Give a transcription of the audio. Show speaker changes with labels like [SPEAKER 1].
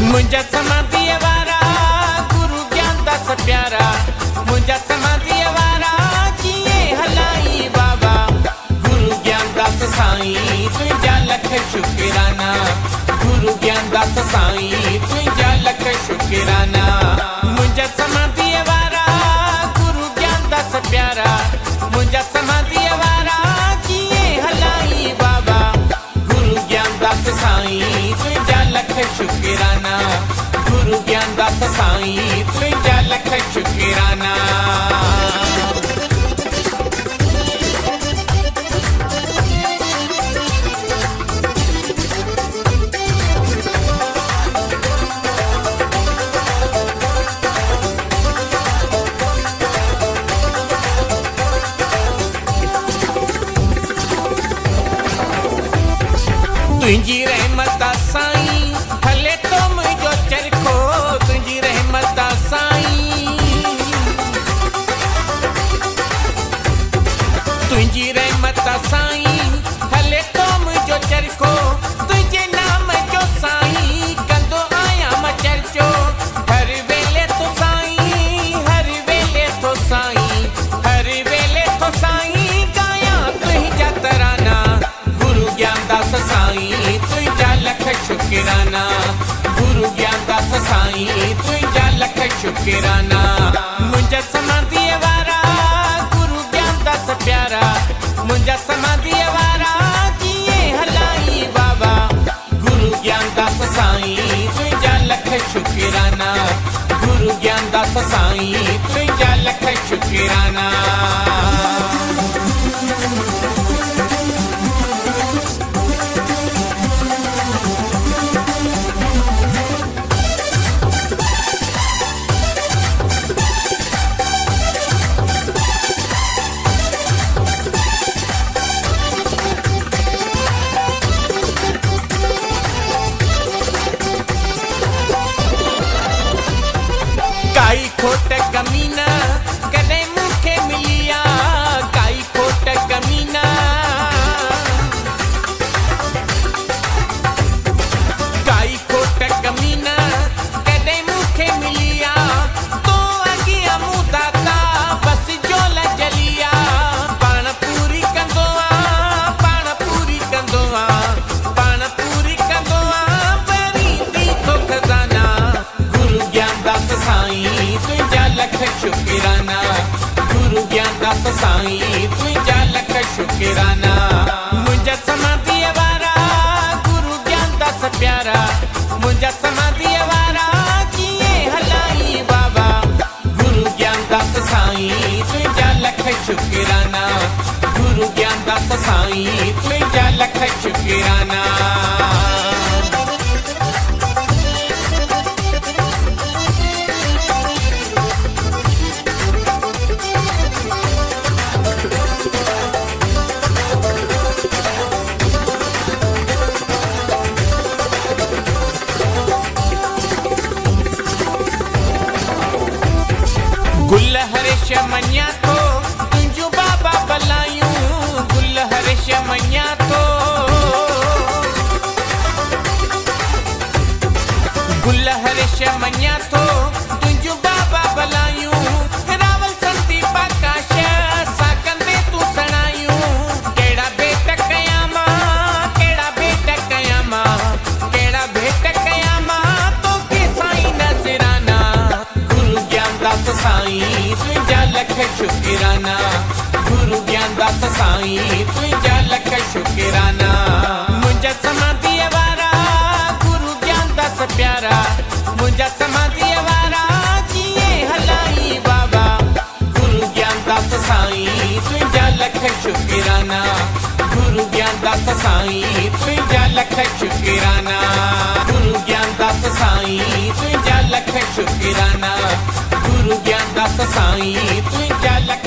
[SPEAKER 1] मुंहिंजा समाधीअ वारा, गुरु ज्ञान दस प्यारा। मुंहिंजा समाधीअ वारा, किए हलाई बाबा। गुरु ज्ञान दस साईं तुझा लख शुकराना। ज्ञान दस साईं तुझा लख शुकराना। तुंहिंजी रहमत साईं तुंहिंजा लख शुकराना। मुंहिंजा समाधीअ वारा, गुरू प्यारा। वारा हलाई बाबा। साईं लख शुकराना। साईं लख शुकराना। camina, que vemos Gyandas Sai तुंहिंजा लख शुकराना। गुरू ज्ञानदास साईं तुंहिंजा लख शुकराना। मुंहिंजा समाधीअ वारा गुरू ज्ञानदास प्यारा। मुंहिंजा समाधीअ वारा कीअं हलाई बाबा। गुरू ज्ञानदास साईं तुंहिंजा लख शुकराना। गुरू ज्ञानदास साईं तुंहिंजा लख शुकराना। गुल हरे मञा तो तुंहिंजूं बाबा भलायूं गुल हर्ष मञा तो गुल तो बाबा भलायूं लख शुकराना। गुरू ज्ञानदास साईं तुंहिंजा लख शुकराना। वारा, गुरू ज्ञानदास प्यारा। वारा हलाई बाबा। गुरू ज्ञानदास साईं तुंहिंजा लख शुकराना। गुरू ज्ञानदास साईं तुंहिंजा लख शुकराना। गुरू ज्ञानदास साईं तुंहिंजा लख शुकराना। साईं तुंहिंजा लख